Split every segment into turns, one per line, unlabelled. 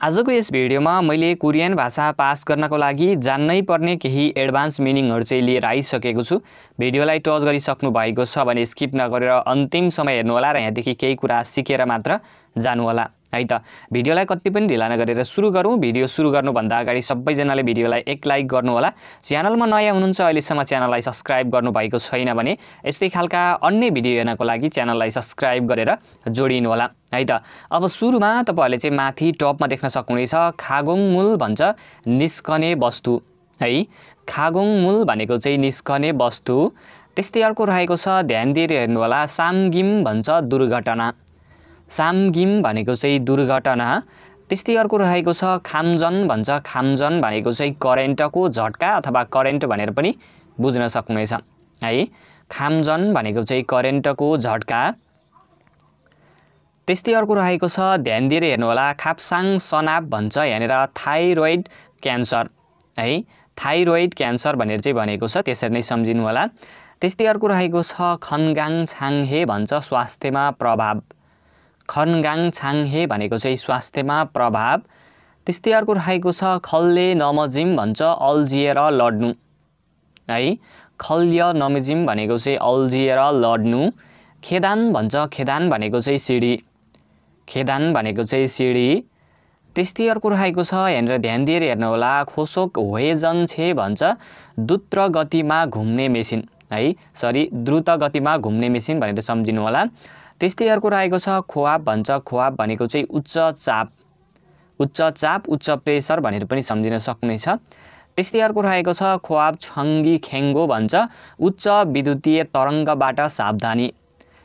आजको यस भिडियोमा मैले कोरियन भाषा पास गर्नको लागि जान्नै पर्ने केही एडभान्स मिनिङहरू चाहिँ लिएर आइसकेको छु। भिडियोलाई टच गरिसक्नु भएको छ भने स्किप नगरेर अन्तिम समय हेर्नुहोला र यहाँदेखि केही कुरा सिकेर मात्र जानुहोला। है त। भिडियोलाई कति पनि ढिला नगरेर सुरु गरौँ। भिडियो सुरु गर्नुभन्दा अगाडि सबैजनाले भिडियोलाई एक लाइक गर्नुहोला। च्यानलमा नयाँ हुनुहुन्छ अहिलेसम्म च्यानललाई सब्सक्राइब गर्नुभएको छैन भने यस्तै खालका अन्य भिडियो हेर्नको लागि च्यानललाई सब्सक्राइब गरेर जोडिनु होला है त। अब सुरुमा तपाईँहरूले चाहिँ माथि टपमा देख्न सक्नुहुनेछ खागोङ मूल भन्छ निस्कने वस्तु है। खागोङ मूल भनेको चाहिँ निस्कने वस्तु। त्यस्तै अर्को रहेको छ ध्यान दिएर हेर्नुहोला सामगिम भन्छ दुर्घटना। सामगिम भनेको चाहिँ दुर्घटना। त्यस्तै अर्को रहेको छ खामजन भन्छ। खामजन भनेको चाहिँ करेन्टको झट्का अथवा करेन्ट भनेर पनि बुझ्न सक्नुहुनेछ है खामजन भनेको चाहिँ करेन्टको झट्का। त्यस्तै अर्को रहेको छ ध्यान दिएर हेर्नुहोला खाप्साङ सनाप भन्छ यहाँनिर थाइरोइड क्यान्सर। है थाइरोइड क्यान्सर भनेर चाहिँ भनेको छ त्यसरी नै सम्झिनु होला त्यस्तै अर्को रहेको छ खनगाङ छाङहे भन्छ स्वास्थ्यमा प्रभाव। खनगाङ छाङहे भनेको चाहिँ स्वास्थ्यमा प्रभाव। त्यस्तै अर्को राखेको छ खल्ले नमजिम भन्छ अल्झिएर लड्नु। है खल्य नमजिम भनेको चाहिँ अल्झिएर लड्नु। खेदान भन्छ खेदान भनेको चाहिँ सिडी। खेदान भनेको चाहिँ सिडी। त्यस्तै अर्को राखेको छ यहाँनिर ध्यान दिएर हेर्नुहोला खोसोक वेजन छे भन्छ द्रुत गतिमा घुम्ने मेसिन। है सरी द्रुत गतिमा घुम्ने मेसिन भनेर सम्झिनु होला त्यस्तै अर्को रहेको छ खोवाब भन्छ खोवाब भनेको चाहिँ उच्च चाप। उच्च चाप उच्च प्रेसर भनेर पनि सम्झिन सक्नेछ। त्यस्तै अर्को रहेको छ खोवाब छङ्गी खेङ्गो भन्छ उच्च विद्युतीय तरङ्गबाट सावधानी।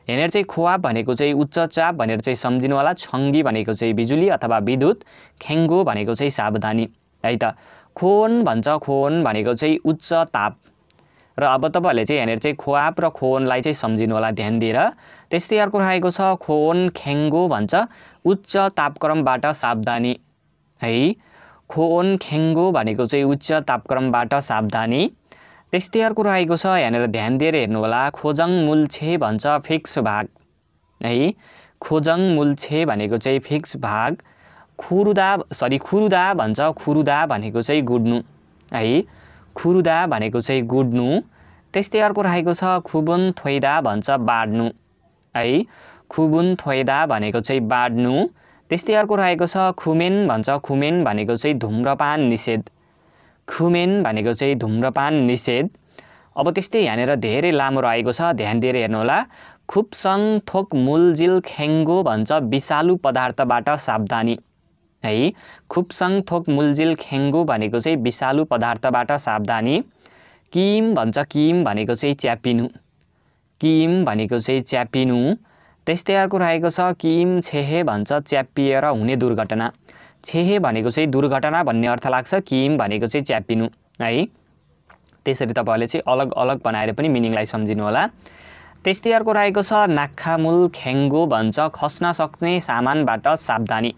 यहाँनिर चाहिँ खोवाब भनेको चाहिँ उच्च चाप भनेर चाहिँ सम्झिनु होला छङ्गी भनेको चाहिँ बिजुली अथवा विद्युत खेङ्गो भनेको चाहिँ सावधानी। है त खोन भन्छ खोन भनेको चाहिँ उच्च ताप। र अब तपाईँहरूले चाहिँ यहाँनिर चाहिँ खोआप र खोनलाई चाहिँ सम्झिनु होला ध्यान दिएर। त्यस्तै अर्को रहेको छ खोन खेङ्गो भन्छ उच्च तापक्रमबाट सावधानी। है खोन खेङ्गो भनेको चाहिँ उच्च तापक्रमबाट सावधानी। त्यस्तै अर्को रहेको छ यहाँनिर ध्यान दिएर हेर्नुहोला खोजङ मुल्छे भन्छ फिक्स भाग। है खोजङ मुल्छे भनेको चाहिँ फिक्स भाग। खुरुदा सरी खुरुदा भन्छ खुरुदा भनेको चाहिँ गुड्नु। है खुरुदा भनेको चाहिँ गुड्नु त्यस्तै अर्को राखेको छ खुबुन थोइदा भन्छ बाड्नु है खुबुन थोइदा भनेको चाहिँ बाड्नु त्यस्तै अर्को रहेको छ खुमेन भन्छ खुमेन भनेको चाहिँ धुम्रपान निषेध खुमेन भनेको चाहिँ धुम्रपान निषेध अब त्यस्तै यहाँनिर धेरै लामो रहेको छ ध्यान दिएर हेर्नुहोला खुप्सङ थोक मुलजिल खेङ्गो भन्छ विषालु पदार्थबाट सावधानी है। खुप्सङ थोक मुलजिल खेङ्गो भनेको चाहिँ विषालु पदार्थबाट सावधानी। किम भन्छ किम भनेको चाहिँ च्यापिनु। किम भनेको चाहिँ च्यापिनु। त्यस्तै अर्को रहेको छ किम छेहे भन्छ च्यापिएर हुने दुर्घटना। छेहे भनेको चाहिँ दुर्घटना भन्ने अर्थ लाग्छ किम भनेको चाहिँ च्यापिनु है। त्यसरी तपाईँहरूले चाहिँ अलग अलग बनाएर पनि मिनिङलाई सम्झिनु होला। त्यस्तै अर्को रहेको छ नाखामुल खेङ्गो भन्छ खस्न सक्ने सामानबाट सावधानी।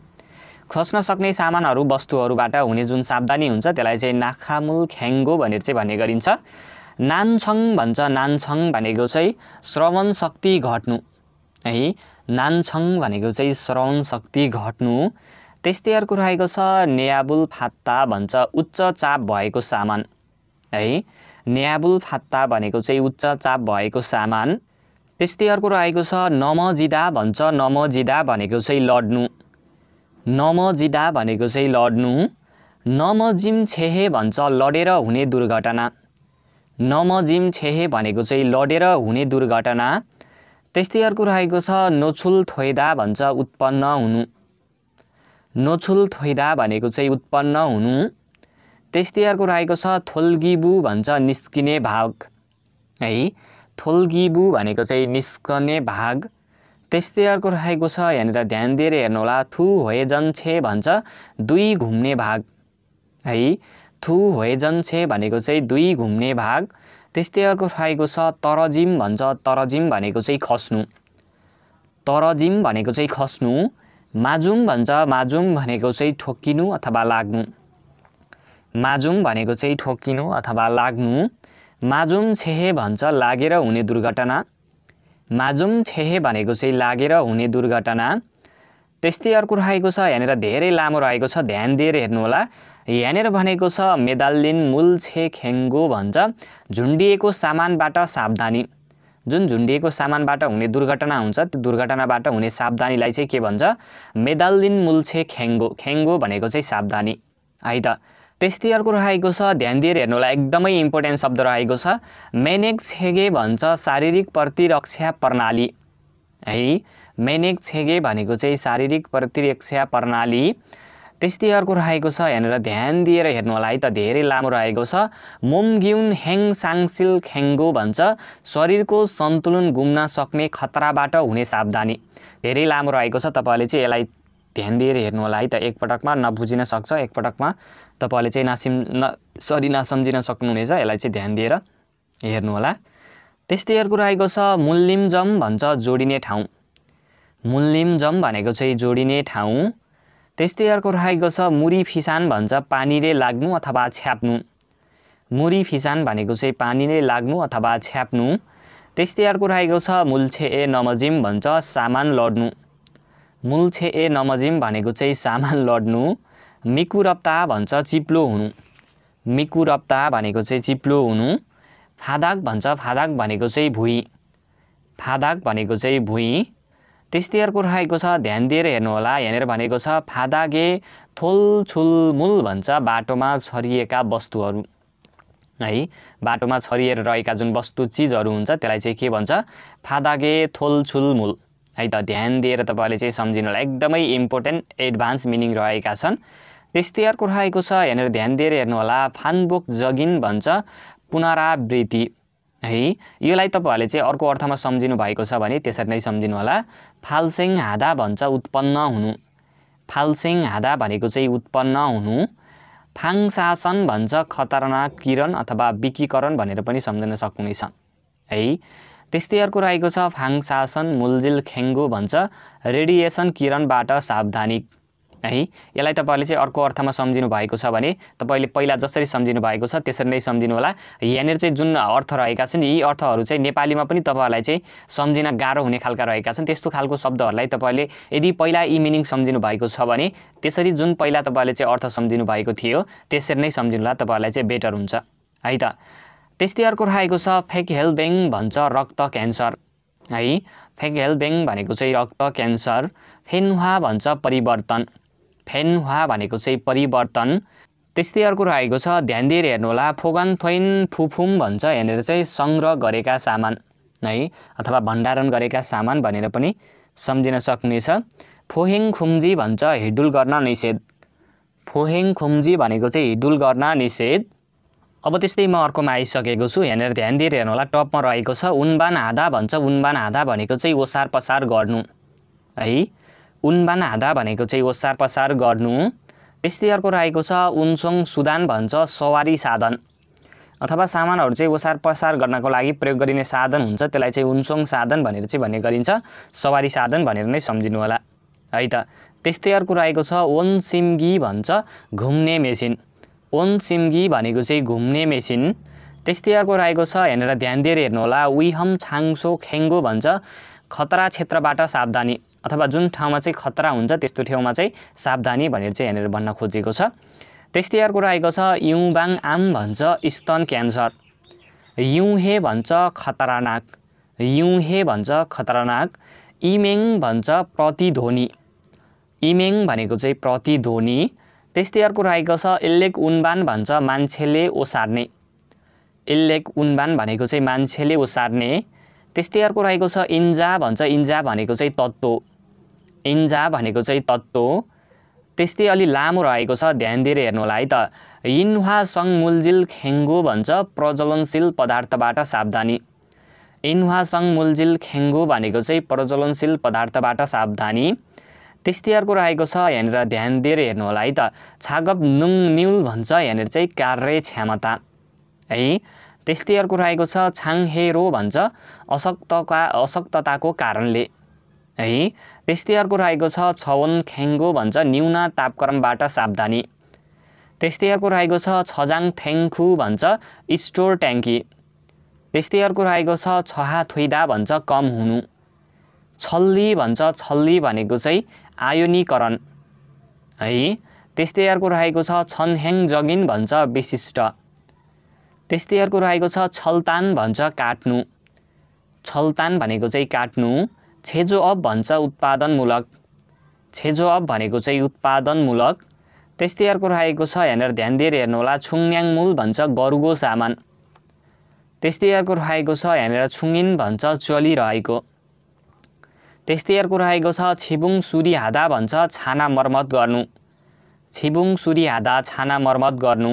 खस्न सक्ने सामानहरू वस्तुहरूबाट हुने जुन सावधानी हुन्छ त्यसलाई चाहिँ नाखामुल ख्याङ्गो भनेर चाहिँ भन्ने गरिन्छ। नानछङ भन्छ नानछङ भनेको चाहिँ श्रवण शक्ति घट्नु। है नानछङ भनेको चाहिँ श्रवण शक्ति घट्नु। त्यस्तै अर्को रहेको छ नेयाबुल फात्ता भन्छ उच्च चाप भएको सामान। है नेयाबुल फात्ता भनेको चाहिँ उच्च चाप भएको सामान। त्यस्तै अर्को रहेको छ नमजिदा भन्छ नमजिदा भनेको चाहिँ लड्नु। नमजिदा भनेको चाहिँ लड्नु। नमजिम छेहे भन्छ लडेर हुने दुर्घटना। नमजिम छेहे भनेको चाहिँ लडेर हुने दुर्घटना। त्यस्तै अर्को रहेको छ नोछुल थोइदा भन्छ उत्पन्न हुनु। नोछुल थोइदा भनेको चाहिँ उत्पन्न हुनु। त्यस्तै अर्को रहेको छ थोल्गिबु भन्छ निस्किने भाग। है थोल्गिबु भनेको चाहिँ निस्कने भाग। त्यस्तै अर्को रहेको छ। यहाँनिर ध्यान दिएर हेर्नुहोला थु होएजन छे भन्छ दुई घुम्ने भाग। है थु होएजन छे भनेको चाहिँ दुई घुम्ने भाग। त्यस्तै अर्को रहेको छ तरजिम भन्छ तरजिम भनेको चाहिँ खस्नु। तरजिम भनेको चाहिँ खस्नु। माजुम भन्छ माजुम भनेको चाहिँ ठोक्किनु अथवा लाग्नु। माजुम भनेको चाहिँ ठोक्किनु अथवा लाग्नु। माजुम छेहे भन्छ लागेर हुने दुर्घटना। माजुम छेहे भनेको चाहिँ लागेर हुने दुर्घटना। त्यस्तै अर्को रहेको छ यहाँनिर धेरै लामो रहेको छ ध्यान दिएर हेर्नुहोला। यहाँनिर भनेको छ मेदालिन मूल छे खेङ्गो भन्छ झुन्डिएको सामानबाट सावधानी। जुन झुन्डिएको सामानबाट हुने दुर्घटना हुन्छ त्यो दुर्घटनाबाट हुने सावधानीलाई चाहिँ के भन्छ? मेदालिन मुल्छे खेङ्गो। खेङ्गो भनेको चाहिँ सावधानी। है त। त्यस्तै अर्को रहेको छ। ध्यान दिएर हेर्नु होला एकदमै इम्पोर्टेन्ट शब्द रहेको छ। मेनेक छेगे भन्छ शारीरिक प्रतिरक्षा प्रणाली। है मेनेक छेगे भनेको चाहिँ शारीरिक प्रतिरक्षा प्रणाली। त्यस्तै अर्को रहेको छ यहाँनिर ध्यान दिएर हेर्नु होला है त धेरै लामो रहेको छ। मोमग्युन हेङ साङसिल खेङ्गो भन्छ शरीरको सन्तुलन गुम्न सक्ने खतराबाट हुने सावधानी। धेरै लामो रहेको छ। तपाईँले चाहिँ यसलाई ध्यान दिएर हेर्नु होला है त। एकपटकमा नबुझिन सक्छ एकपटकमा तपाईँले चाहिँ नासिम न सरी नसम्झिन सक्नुहुनेछ यसलाई चाहिँ ध्यान दिएर हेर्नुहोला त्यस्तै अर्को रहेको छ मुल्लिमजम भन्छ जोडिने ठाउँ। मुल्लिमजम भनेको चाहिँ जोडिने ठाउँ। त्यस्तै अर्को रहेको छ मुरी फिसान भन्छ पानीले लाग्नु अथवा छ्याप्नु। मुरी फिसान भनेको चाहिँ पानीले लाग्नु अथवा छ्याप्नु। त्यस्तै अर्को रहेको छ मुल्छे ए नमजिम भन्छ सामान लड्नु। मुल्छे ए नमजिम भनेको चाहिँ सामान लड्नु। मिकुरप्ता भन्छ चिप्लो हुनु। मिकुरप्ता भनेको चाहिँ चिप्लो हुनु। फादाक भन्छ फादाक भनेको चाहिँ भुइँ। फादाक भनेको चाहिँ भुइँ। त्यस्तै अर्को रहेको छ ध्यान दिएर हेर्नुहोला। यहाँनिर भनेको छ फादागे थोल छुलमुल भन्छ बाटोमा छरिएका वस्तुहरू। है बाटोमा छरिएर रहेका जुन वस्तु चिजहरू हुन्छ त्यसलाई चाहिँ के भन्छ? फादागे थोल छुलमुल है त? ध्यान दिएर तपाईँले चाहिँ सम्झिनु होला एकदमै इम्पोर्टेन्ट एडभान्स मिनिङ रहेका छन्। त्यस्तै अर्को रहेको छ यहाँनिर ध्यान दिएर हेर्नुहोला फानबोक जगिन भन्छ पुनरावृत्ति है? योलाई तपाईँहरूले चाहिँ अर्को अर्थमा सम्झिनु भएको छ भने त्यसरी नै सम्झिनु होला फाल्सेङ हादा भन्छ उत्पन्न हुनु। फाल्सेङ हादा भनेको चाहिँ उत्पन्न हुनु। फाङसासन भन्छ खतरनाक किरण अथवा विकीकरण भनेर पनि सम्झन सक्नुहुनेछ है? त्यस्तै अर्को रहेको छ फाङ शासन मुलजिल खेङ्गो भन्छ। रेडिएसन किरणबाट सावधानी। है यसलाई तपाईँले चाहिँ अर्को अर्थमा सम्झिनु भएको छ भने तपाईँले पहिला जसरी सम्झिनु भएको छ त्यसरी नै सम्झिनु होला। यहाँनिर चाहिँ जुन अर्थ रहेका छन् यी अर्थहरू चाहिँ नेपालीमा पनि तपाईँहरूलाई चाहिँ सम्झिन गाह्रो हुने खालका रहेका छन्। त्यस्तो खालको शब्दहरूलाई तपाईँले यदि पहिला यी मिनिङ सम्झिनु भएको छ भने त्यसरी जुन पहिला तपाईँले चाहिँ अर्थ सम्झिनु भएको थियो त्यसरी नै सम्झिनु होला तपाईँहरूलाई चाहिँ बेटर हुन्छ। है त? त्यस्तै अर्को रहेको छ फेक हेल्बेङ भन्छ रक्त क्यान्सर है फेक हेल्बेङ भनेको चाहिँ रक्त क्यान्सर फेन्हुवा भन्छ परिवर्तन फेन्हुवा भनेको चाहिँ परिवर्तन त्यस्तै अर्को रहेको छ ध्यान दिएर हेर्नुहोला फोगन थोइन फुफुम भन्छ यहाँनिर चाहिँ सङ्ग्रह गरेका सामान है अथवा भण्डारण गरेका सामान भनेर पनि सम्झिन सक्नेछ फोहेङ खुम्जी भन्छ हिडुल गर्न निषेध फोहेङ खुम्जी भनेको चाहिँ हिडुल गर्न निषेध अब त्यस्तै म अर्कोमा आइसकेको छु यहाँनिर ध्यान दिएर हेर्नु होला टपमा रहेको छ उनबान हादा भन्छ उनबान हादा भनेको चाहिँ ओसार पसार गर्नु। है? उनबान हादा भनेको चाहिँ ओसार पसार गर्नु। त्यस्तै अर्को रहेको छ उनसोङ सुदान भन्छ सवारी साधन। अथवा सामानहरू चाहिँ ओसार पसार गर्नको लागि प्रयोग गरिने साधन हुन्छ त्यसलाई चाहिँ उनसोङ साधन भनेर चाहिँ भन्ने गरिन्छ। सवारी साधन भनेर नै सम्झिनु होला। है त? त्यस्तै अर्को रहेको छ ओन सिम्गी भन्छ घुम्ने मेसिन। ओन सिम्गी भनेको चाहिँ घुम्ने मेसिन त्यस्तै अर्को रहेको छ यहाँनिर ध्यान दिएर हेर्नुहोला विहम छाङसो खेङ्गो भन्छ खतरा क्षेत्रबाट सावधानी अथवा जुन ठाउँमा चाहिँ खतरा हुन्छ त्यस्तो ठाउँमा चाहिँ सावधानी भनेर चाहिँ यहाँनिर भन्न खोजेको छ त्यस्तै अर्को रहेको छ युबाङ आम भन्छ स्तन क्यान्सर युहे भन्छ खतरानाक युहे भन्छ खतरनाक इमेङ भन्छ प्रतिध्वनि इमेङ भनेको चाहिँ प्रतिध्वनि त्यस्तै अर्को रहेको छ इल्लेक उनबान भन्छ मान्छेले ओसार्ने। इल्लेक उनबान भनेको चाहिँ मान्छेले ओसार्ने। त्यस्तै अर्को रहेको छ इन्जा भन्छ इन्जा भनेको चाहिँ तत्त्व। इन्जा भनेको चाहिँ तत्त्व। त्यस्तै अलि लामो रहेको छ ध्यान दिएर हेर्नु होला है त। इन्हा सङ मुलजिल खेङ्गो भन्छ प्रज्वलनशील पदार्थबाट सावधानी। इन्हा सङ मुलजिल खेङ्गो भनेको चाहिँ प्रज्वलनशील पदार्थबाट सावधानी। त्यस्तै अर्को रहेको छ यहाँनिर ध्यान दिएर हेर्नु होला है त। छागप नुङ न्युल भन्छ यहाँनिर चाहिँ कार्य क्षमता है त्यस्तै अर्को रहेको छ छाङहेरो भन्छ अशक्तका अशक्तताको कारणले। है त्यस्तै अर्को रहेको छ छवन खेङ्गो भन्छ न्यून तापक्रमबाट सावधानी। त्यस्तै अर्को रहेको छ छजाङ थेङखु भन्छ स्टोर ट्याङ्की। त्यस्तै अर्को रहेको छ छहा थुइदा भन्छ कम हुनु। छल्ली भन्छ छल्ली भनेको चाहिँ आयोनीकरण। है? त्यस्तै अर्को रहेको छ छनहेङ जगिन भन्छ विशिष्ट। त्यस्तै अर्को रहेको छ छलतान भन्छ काट्नु। छलतान भनेको चाहिँ काट्नु छेजो अप भन्छ उत्पादनमूलक। छेजो अप भनेको चाहिँ उत्पादनमूलक। त्यस्तै अर्को रहेको छ यहाँनिर ध्यान दिएर हेर्नु होला छुङयाङ मूल भन्छ गरुगो सामान। त्यस्तै अर्को रहेको छ यहाँनिर छुङ्गिन भन्छ चलिरहेको त्यस्तै अर्को रहेको छ छिबुङ सुरी हादा भन्छ छाना मर्मत गर्नु। छिबुङ सुरी हादा छाना मर्मत गर्नु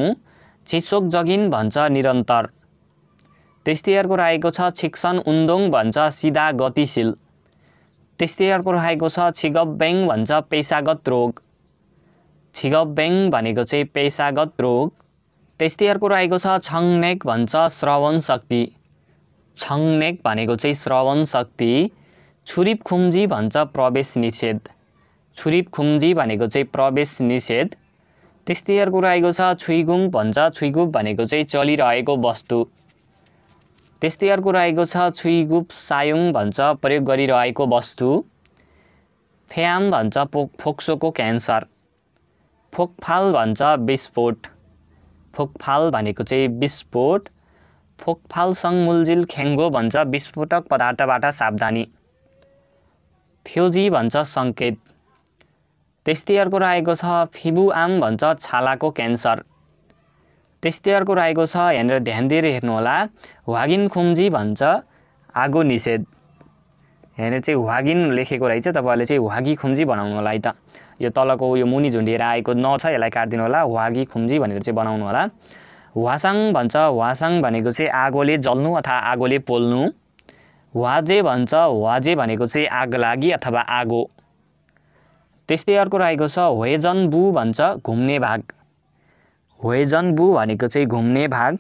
चिसोक जगिन भन्छ निरन्तर। त्यस्तै अर्को रहेको छ छिक्सन उन्दोङ भन्छ सिधा गतिशील। त्यस्तै अर्को रहेको छ छिगब्याङ भन्छ पेसागत रोग। छिगब्याङ भनेको चाहिँ पेसागत रोग। त्यस्तै अर्को रहेको छ छङनेक भन्छ श्रवण शक्ति। छङनेक भनेको चाहिँ श्रवण शक्ति। छुरिप खुम्जी भन्छ प्रवेश निषेध छुरिप खुम्जी भनेको चाहिँ प्रवेश निषेध त्यस्तै अर्को रहेको छ छुइगुङ भन्छ छुइगुप भनेको चाहिँ चलिरहेको वस्तु त्यस्तै अर्को रहेको छ छुइगुप सायुङ भन्छ प्रयोग गरिरहेको वस्तु फ्याम भन्छ पोक फोक्सोको क्यान्सर फोकफाल भन्छ विस्फोट फोकफाल भनेको चाहिँ विस्फोट फोकफालसँग मुलजिल खेङ्गो भन्छ विस्फोटक पदार्थबाट सावधानी फ्योजी भन्छ सङ्केत त्यस्तै अर्को रहेको छ फिबुआम भन्छ छालाको क्यान्सर त्यस्तै अर्को रहेको छ यहाँनिर ध्यान दिएर हेर्नुहोला वागिन खुम्जी भन्छ आगो निषेध यहाँनिर चाहिँ वागिन लेखेको रहेछ तपाईँहरूले चाहिँ वागी खुम्जी बनाउनु होला है त यो तलको यो मुनि झुन्डिएर आएको न छ यसलाई काटिदिनु होला वागी खुम्जी भनेर चाहिँ बनाउनु होला वासाङ भन्छ वासाङ भनेको चाहिँ आगोले जल्नु अथवा आगोले पोल्नु वाजे भन्छ वाजे भनेको चाहिँ आग लागि अथवा आगो। त्यस्तै अर्को रहेको छ होएजन बु भन्छ घुम्ने भाग। होएजन बु भनेको चाहिँ घुम्ने भाग।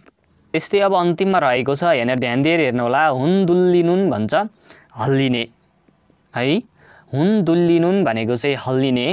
त्यस्तै अब अन्तिममा रहेको छ यहाँनिर ध्यान दिएर हेर्नु होला हुन दुल्लिनुन भन्छ हल्लिने। है? हुन दुल्लिनुन भनेको चाहिँ हल्लिने।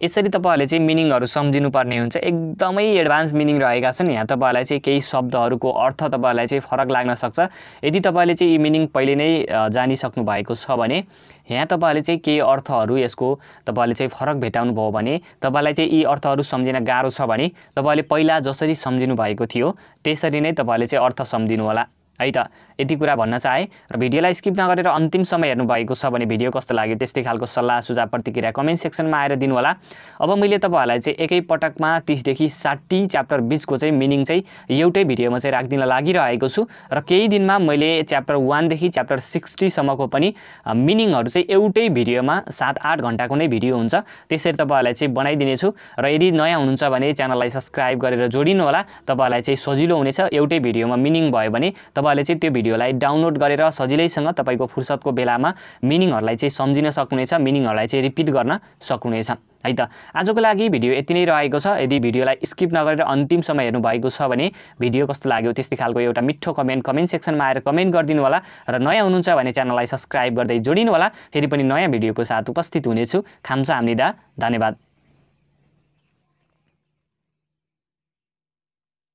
यसरी तपाईँहरूले चाहिँ मिनिङहरू सम्झिनुपर्ने हुन्छ। एकदमै एडभान्स मिनिङ रहेका छन्। यहाँ तपाईँहरूलाई चाहिँ केही शब्दहरूको अर्थ तपाईँहरूलाई चाहिँ फरक लाग्न सक्छ। यदि तपाईँले चाहिँ यी मिनिङ पहिले नै जानिसक्नु भएको छ भने यहाँ तपाईँहरूले चाहिँ केही अर्थहरू यसको तपाईँहरूले चाहिँ फरक भेटाउनु भयो भने तपाईँलाई चाहिँ यी अर्थहरू सम्झिन गाह्रो छ भने तपाईँले पहिला जसरी सम्झिनु भएको थियो त्यसरी नै तपाईँहरूले चाहिँ अर्थ सम्झिनु होला। है त? यति कुरा भन्न चाहे र भिडियोलाई स्किप नगरेर अन्तिम समय हेर्नुभएको छ भने भिडियो कस्तो लाग्यो त्यस्तै खालको सल्लाह सुझाव प्रतिक्रिया कमेन्ट सेक्सनमा आएर दिनु होला अब मैले तपाईँहरूलाई चाहिँ एकै पटकमा तिसदेखि साठी च्याप्टर बिचको चाहिँ मिनिङ चाहिँ एउटै भिडियोमा चाहिँ राखिदिन लागिरहेको छु र केही दिनमा मैले च्याप्टर वानदेखि च्याप्टर सिक्सटीसम्मको पनि मिनिङहरू चाहिँ एउटै भिडियोमा सात आठ घन्टाको नै भिडियो हुन्छ। त्यसरी तपाईँहरूलाई चाहिँ बनाइदिनेछु र यदि नयाँ हुनुहुन्छ भने च्यानललाई सब्सक्राइब गरेर जोडिनु होला तपाईँहरूलाई चाहिँ सजिलो हुनेछ एउटै भिडियोमा मिनिङ भयो भने तपाईँले चाहिँ त्यो भिडियो भिडियोलाई डाउनलोड गरेर सजिलैसँग तपाईँको फुर्सदको बेलामा मिनिङहरूलाई चाहिँ सम्झिन सक्नुहुनेछ मिनिङहरूलाई चाहिँ रिपिट गर्न सक्नुहुनेछ। है त? आजको लागि भिडियो यति नै रहेको छ। यदि भिडियोलाई स्किप नगरेर अन्तिम समय हेर्नुभएको छ भने भिडियो कस्तो लाग्यो त्यस्तै खालको एउटा मिठो कमेन्ट कमेन्ट सेक्सनमा आएर कमेन्ट गरिदिनु होला र नयाँ हुनुहुन्छ भने च्यानललाई सब्सक्राइब गर्दै जोडिनु होला। फेरि पनि नयाँ भिडियोको साथ उपस्थित हुनेछु। खाम्सा हामीदा धन्यवाद।